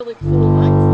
really cool lights.